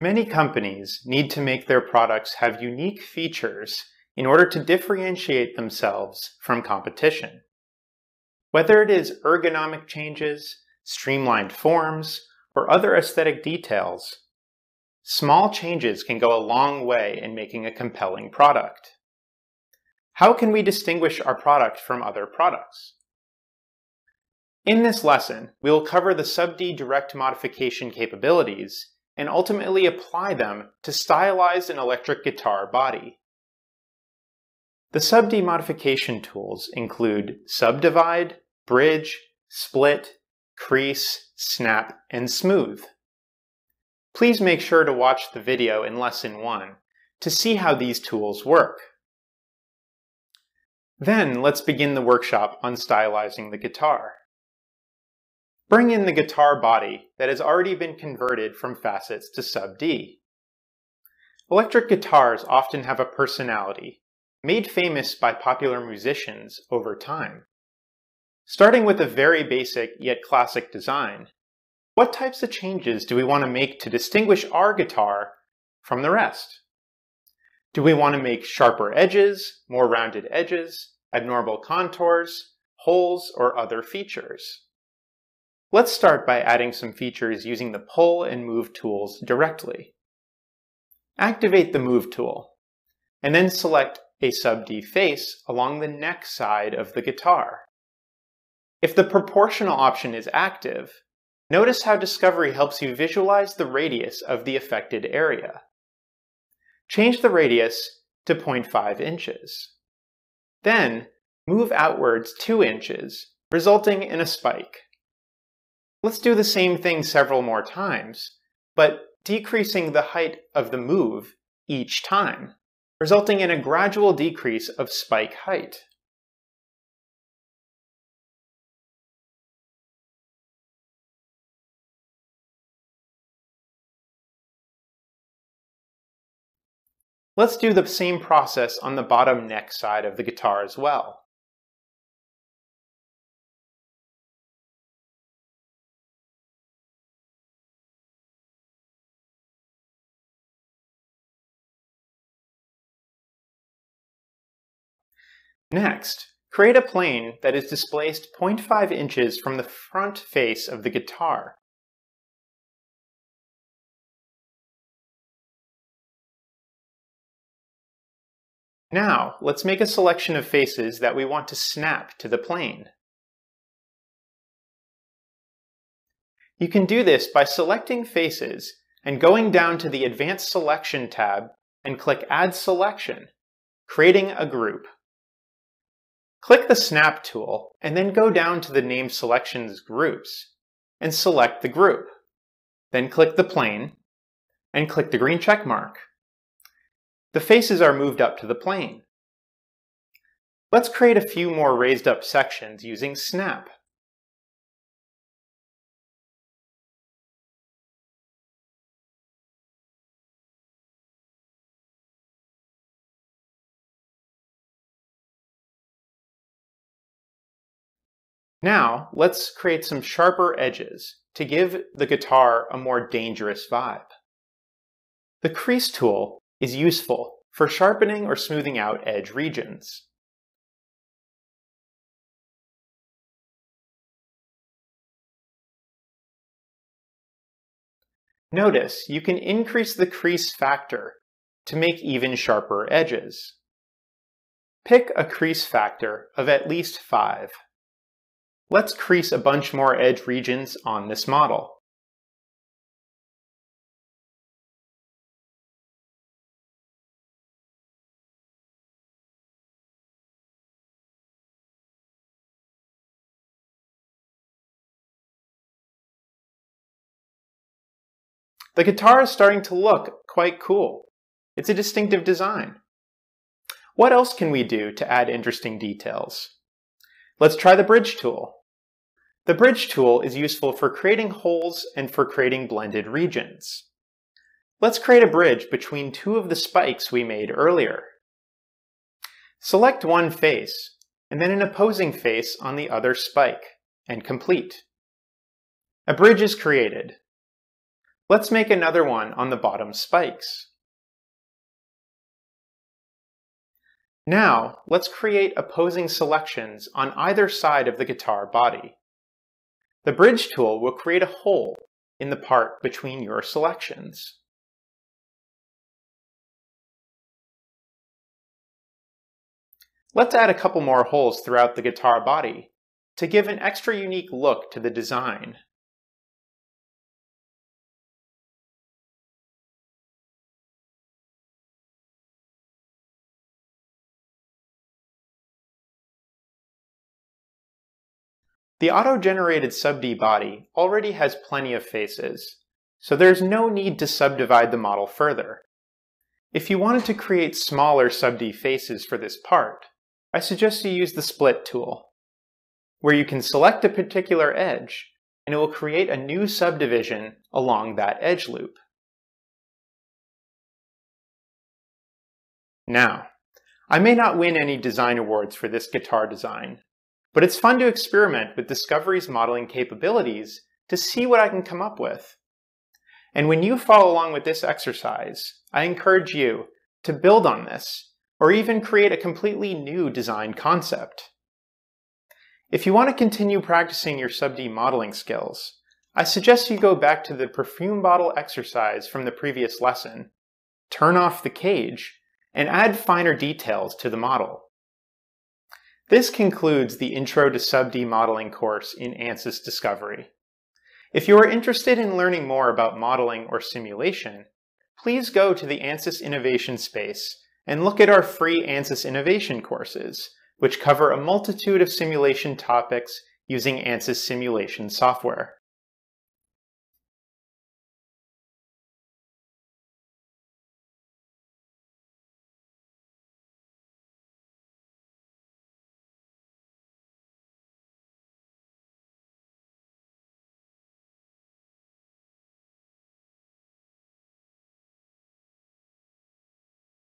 Many companies need to make their products have unique features in order to differentiate themselves from competition. Whether it is ergonomic changes, streamlined forms, or other aesthetic details, small changes can go a long way in making a compelling product. How can we distinguish our product from other products? In this lesson, we will cover the sub-D direct modification capabilities and ultimately apply them to stylize an electric guitar body. The sub-D modification tools include subdivide, bridge, split, crease, snap, and smooth. Please make sure to watch the video in Lesson 1 to see how these tools work. Then let's begin the workshop on stylizing the guitar. Bring in the guitar body that has already been converted from facets to sub-D. Electric guitars often have a personality, made famous by popular musicians over time. Starting with a very basic yet classic design, what types of changes do we want to make to distinguish our guitar from the rest? Do we want to make sharper edges, more rounded edges, abnormal contours, holes, or other features? Let's start by adding some features using the pull and move tools directly. Activate the move tool, and then select a sub-D face along the neck side of the guitar. If the proportional option is active, notice how Discovery helps you visualize the radius of the affected area. Change the radius to 0.5 inches. Then, move outwards 2 inches, resulting in a spike. Let's do the same thing several more times, but decreasing the height of the move each time, resulting in a gradual decrease of spike height. Let's do the same process on the bottom neck side of the guitar as well. Next, create a plane that is displaced 0.5 inches from the front face of the guitar. Now, let's make a selection of faces that we want to snap to the plane. You can do this by selecting faces and going down to the Advanced Selection tab and click Add Selection, creating a group. Click the Snap tool and then go down to the Name Selections groups and select the group. Then click the plane and click the green check mark. The faces are moved up to the plane. Let's create a few more raised up sections using Snap. Now, let's create some sharper edges to give the guitar a more dangerous vibe. The Crease tool is useful for sharpening or smoothing out edge regions. Notice you can increase the crease factor to make even sharper edges. Pick a crease factor of at least 5. Let's crease a bunch more edge regions on this model. The guitar is starting to look quite cool. It's a distinctive design. What else can we do to add interesting details? Let's try the bridge tool. The bridge tool is useful for creating holes and for creating blended regions. Let's create a bridge between two of the spikes we made earlier. Select one face, and then an opposing face on the other spike, and complete. A bridge is created. Let's make another one on the bottom spikes. Now, let's create opposing selections on either side of the guitar body. The Bridge tool will create a hole in the part between your selections. Let's add a couple more holes throughout the guitar body to give an extra unique look to the design. The auto-generated sub-D body already has plenty of faces, so there's no need to subdivide the model further. If you wanted to create smaller sub-D faces for this part, I suggest you use the Split tool, where you can select a particular edge, and it will create a new subdivision along that edge loop. Now, I may not win any design awards for this guitar design, but it's fun to experiment with Discovery's modeling capabilities to see what I can come up with. And when you follow along with this exercise, I encourage you to build on this, or even create a completely new design concept. If you want to continue practicing your sub-D modeling skills, I suggest you go back to the perfume bottle exercise from the previous lesson, turn off the cage, and add finer details to the model. This concludes the Intro to Sub-D Modeling course in ANSYS Discovery. If you are interested in learning more about modeling or simulation, please go to the ANSYS Innovation space and look at our free ANSYS Innovation courses, which cover a multitude of simulation topics using ANSYS simulation software.